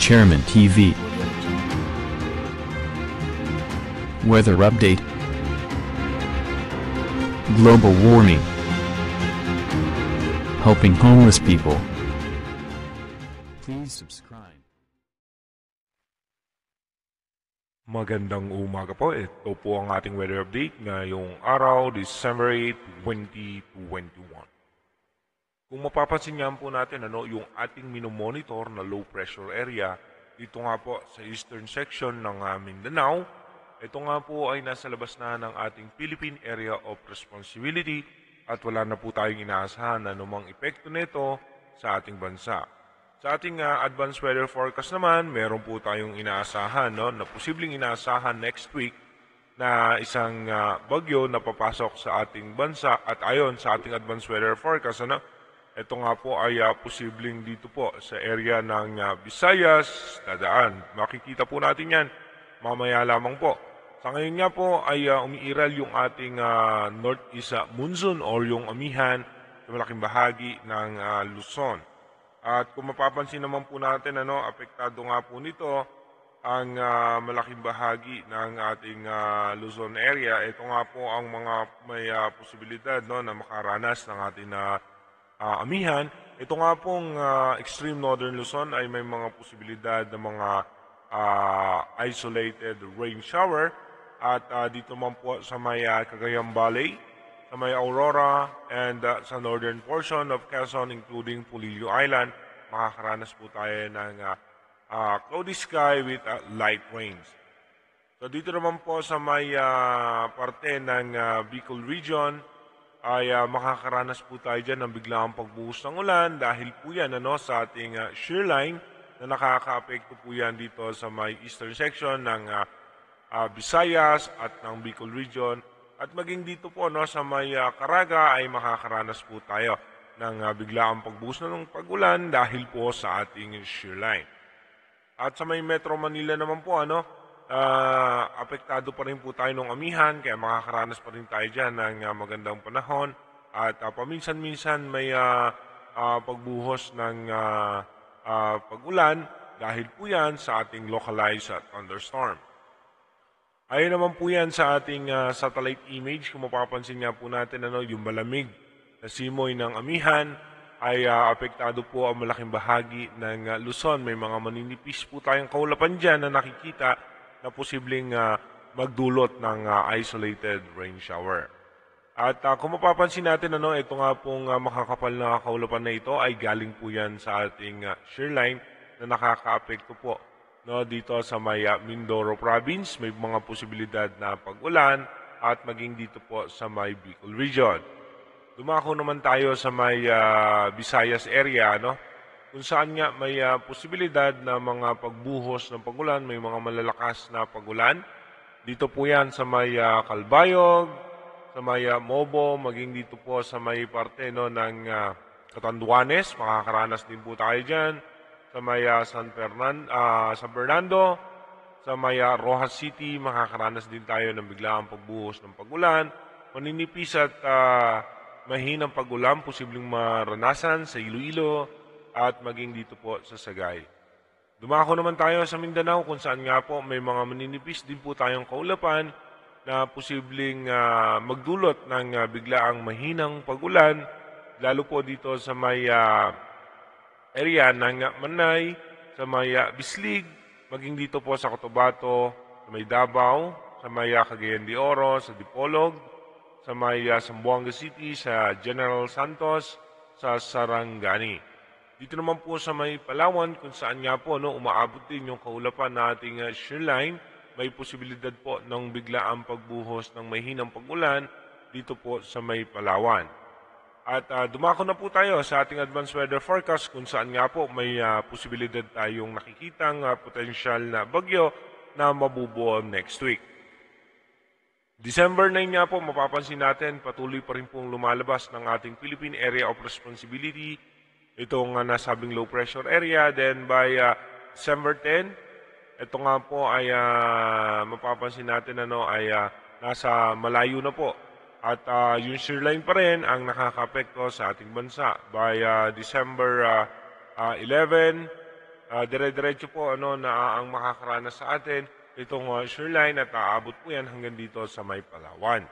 Chairman TV. Weather update. Global warming. Helping homeless people. Please subscribe. Magandang umaga po. Ito po ang ating weather update ngayong araw, December 8, 2021. Kung mapapansin nga po natin ano, yung ating minomonitor na low pressure area dito nga po sa eastern section ng uh, Mindanao, ito nga po ay nasa labas na ng ating Philippine Area of Responsibility at wala na po tayong inaasahan na anumang epekto nito sa ating bansa. Sa ating uh, advanced weather forecast naman, meron po tayong inaasahan no, na posibleng inaasahan next week na isang uh, bagyo na papasok sa ating bansa at ayon sa ating advanced weather forecast ano, ito nga po ay uh, posibleng dito po sa area ng uh, Visayas, dadaan. Makikita po natin yan mamaya lamang po. Sa ngayon nga po ay uh, umiiral yung ating uh, northeast uh, monsoon or yung amihan sa malaking bahagi ng uh, Luzon. At kung mapapansin naman po natin, ano, apektado nga po nito ang uh, malaking bahagi ng ating uh, Luzon area. Ito nga po ang mga may uh, posibilidad no, na makaranas ng ating uh, uh, amihan. Ito nga pong uh, extreme northern Luzon ay may mga posibilidad ng mga uh, isolated rain shower. At uh, dito man po sa may uh, Cagayan Valley, sa may Aurora and uh, sa northern portion of Quezon including Pulillo Island, makakaranas po tayo ng uh, uh, cloudy sky with uh, light rains. So dito naman po sa may uh, parte ng uh, Bicol region ay uh, makakaranas po tayo dyan ng biglang pagbuhos ng ulan dahil po yan ano, sa ating uh, shear line na nakaka-apekto po yan dito sa may eastern section ng uh, uh, Visayas at ng Bicol region at maging dito po no, sa may uh, Caraga ay makakaranas po tayo ng uh, biglaang pagbuhos ng pagulan dahil po sa ating shear line. At sa may Metro Manila naman po, ano, uh, apektado pa rin po tayo ng amihan, kaya makakaranas pa rin tayo dyan ng uh, magandang panahon. At uh, paminsan-minsan may uh, uh, pagbuhos ng uh, uh, pagulan dahil po yan sa ating localized uh, thunderstorm. Ayun naman po yan sa ating uh, satellite image. Kung mapapansin nga po natin, ano, yung malamig na simoy ng amihan ay uh, apektado po ang malaking bahagi ng uh, Luzon. May mga maninipis po tayong kaulapan dyan na nakikita na posibleng uh, magdulot ng uh, isolated rain shower. At uh, kung mapapansin natin, ano, ito nga pong uh, makakapal na kaulapan na ito ay galing po yan sa ating uh, shear line na nakakaapekto po no, dito sa may uh, Mindoro province. May mga posibilidad na pag-ulan at maging dito po sa may Bicol region. Dumako naman tayo sa may uh, Visayas area, no? Kung saan nga may uh, posibilidad na mga pagbuhos ng pagulan, may mga malalakas na pagulan. Dito po yan sa may uh, Kalbayog, sa may uh, Mobo, maging dito po sa may parte no, ng uh, Catanduanes, makakaranas din po tayo dyan sa may uh, San, Fernan, uh, San Fernando, sa may uh, Rojas City, makakaranas din tayo ng biglaang pagbuhos ng pagulan. Maninipis at uh, mahinang pagulan, posibleng maranasan sa Iloilo at maging dito po sa Sagay. Dumako naman tayo sa Mindanao kung saan nga po may mga maninipis din po tayong kaulapan na posibleng uh, magdulot ng uh, biglaang mahinang pagulan, lalo po dito sa may uh, area ng Manay, sa may uh, Bislig, maging dito po sa Cotabato, sa may Davao, sa may uh, Cagayan de Oro, sa Dipolog, sa may uh, Zamboanga City, sa General Santos, sa Sarangani. Dito naman po sa may Palawan, kung saan nga po no, umaabot din yung kaulapan na ating uh, shear line, may posibilidad po ng biglaang pagbuhos ng mahinang pagulan dito po sa may Palawan. At uh, dumako na po tayo sa ating advanced weather forecast kung saan nga po may uh, posibilidad tayong nakikitang uh, potensyal na bagyo na mabubuo next week. December 9 nga po, mapapansin natin, patuloy pa rin pong lumalabas ng ating Philippine Area of Responsibility, itong uh, nasabing low pressure area. Then by uh, December 10, ito nga po ay uh, mapapansin natin ano, ay uh, nasa malayo na po at uh, yung shear line pa rin ang nakakapekto sa ating bansa. By uh, December uh, uh, 11, ah, dire-diretso po ano, na ang makakaranas sa atin itong uh, shoreline at aabot po yan hanggang dito sa may Palawan.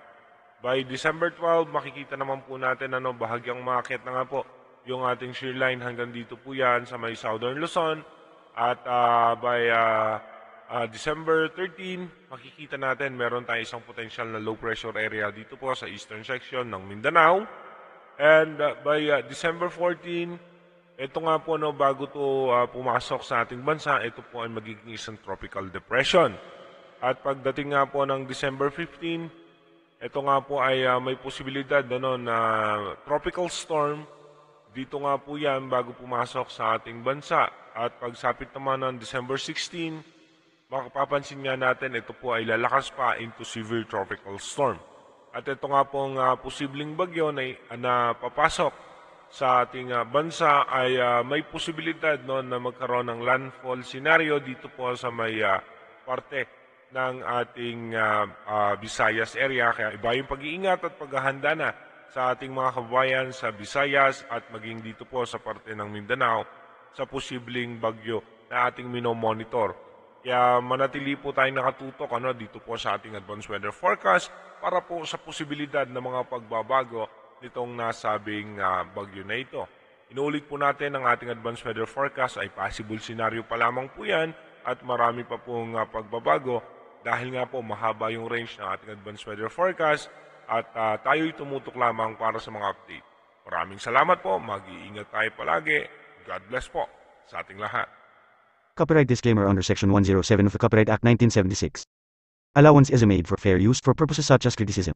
By December 12, makikita naman po natin ano, bahagyang umakyat na nga po yung ating shoreline hanggang dito po yan sa may Southern Luzon. At ah, by ah, ah, December 13, makikita natin meron tayong isang potential na low pressure area dito po sa eastern section ng Mindanao. And uh, by uh, December 14, ito nga po no, bago to uh, pumasok sa ating bansa, ito po ay magiging isang tropical depression. At pagdating nga po ng December 15, ito nga po ay uh, may posibilidad ano, na tropical storm. Dito nga po yan bago pumasok sa ating bansa. At pagsapit naman ng December 16, makapapansin nga natin ito po ay lalakas pa into severe tropical storm. At ito nga pong uh, posibleng bagyo na, na papasok sa ating uh, bansa ay uh, may posibilidad no, na magkaroon ng landfall scenario dito po sa may uh, parte ng ating uh, uh, Visayas area. Kaya iba yung pag-iingat at paghahanda na sa ating mga kababayan sa Visayas at maging dito po sa parte ng Mindanao sa posibleng bagyo na ating minomonitor. Kaya manatili po tayong nakatutok ano, dito po sa ating advanced weather forecast para po sa posibilidad ng mga pagbabago nitong nasabing uh, bagyo na ito. Inuulit po natin ang ating advanced weather forecast ay possible scenario pa lamang po yan at marami pa pong uh, pagbabago dahil nga po mahaba yung range ng ating advanced weather forecast at uh, tayo'y tumutok lamang para sa mga update. Maraming salamat po, mag-iingat tayo palagi. God bless po sa ating lahat. Copyright disclaimer under Section 107 of the Copyright Act 1976. Allowance is made for fair use for purposes such as criticism,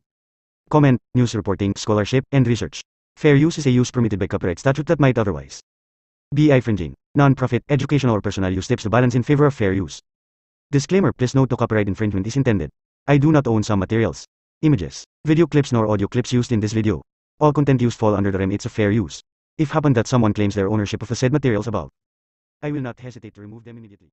comment, news reporting, scholarship, and research. Fair use is a use permitted by copyright statute that might otherwise be infringing. Non-profit, educational, or personal use tips the balance in favor of fair use. Disclaimer Please note no copyright infringement is intended. I do not own some materials, images, video clips, nor audio clips used in this video. All content used fall under the remits of fair use. If happen that someone claims their ownership of the said materials above, I will not hesitate to remove them immediately.